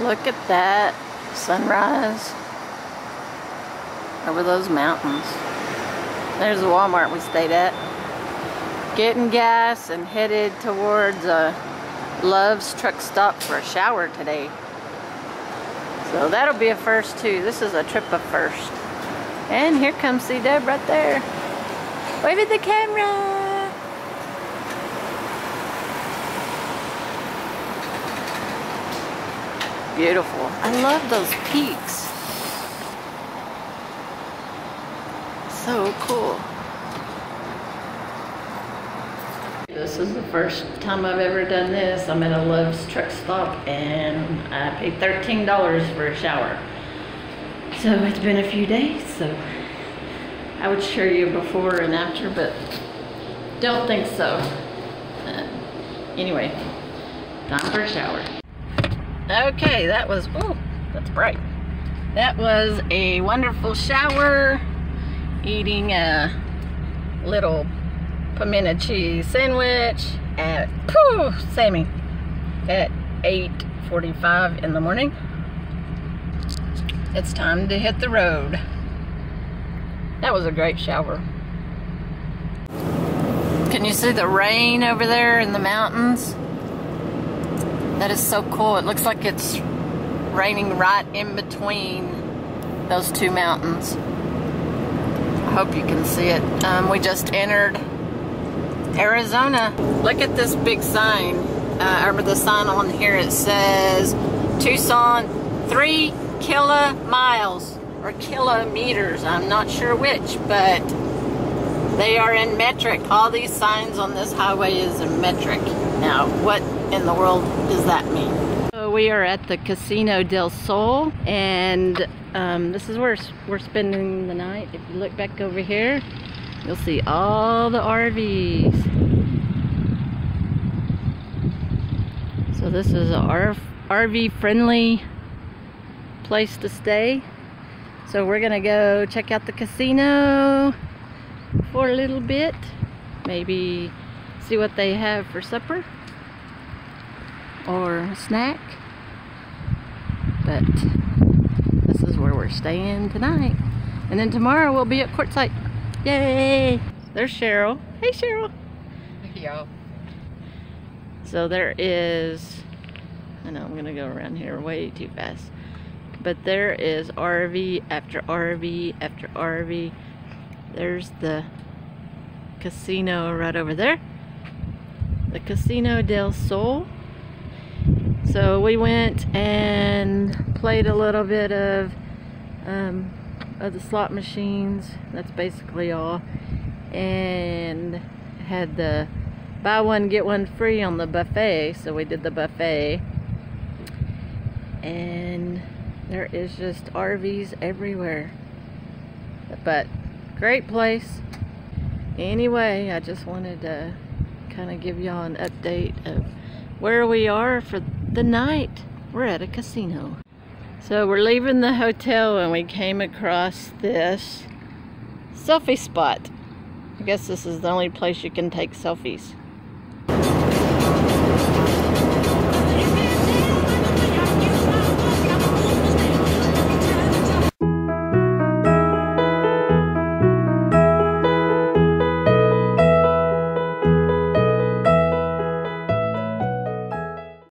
Look at that sunrise over those mountains. There's the Walmart we stayed at. Getting gas and headed towards uh, Love's truck stop for a shower today. So that'll be a first too. This is a trip of first. And here comes C-Dub right there. Wave at the camera. Beautiful. I love those peaks. So cool. This is the first time I've ever done this. I'm at a Love's truck stop and I paid $13 for a shower. So it's been a few days, so I would show you before and after, but don't think so. Uh, anyway, time for a shower. Okay, that was, oh, that's bright. That was a wonderful shower, eating a little pimento cheese sandwich at, pooh, Sammy, at 8.45 in the morning. It's time to hit the road. That was a great shower. Can you see the rain over there in the mountains? That is so cool. It looks like it's raining right in between those two mountains. I hope you can see it. Um, we just entered Arizona. Look at this big sign. Uh, over the sign on here it says Tucson, three kilo miles or kilometers. I'm not sure which, but they are in metric. All these signs on this highway is in metric. Now, what in the world does that mean? So we are at the Casino del Sol, and um, this is where we're spending the night. If you look back over here, you'll see all the RVs. So this is a RV friendly place to stay. So we're gonna go check out the casino for a little bit. Maybe see what they have for supper or a snack. But this is where we're staying tonight. And then tomorrow we'll be at Quartzsite. Yay! There's Cheryl. Hey Cheryl. Yo. So there is, I know I'm gonna go around here way too fast but there is RV after RV after RV. There's the casino right over there. The Casino del Sol. So we went and played a little bit of um, of the slot machines. That's basically all. And had the buy one get one free on the buffet. So we did the buffet. And there is just RVs everywhere. But great place. Anyway, I just wanted to kind of give y'all an update of where we are for the night. We're at a casino. So we're leaving the hotel and we came across this selfie spot. I guess this is the only place you can take selfies.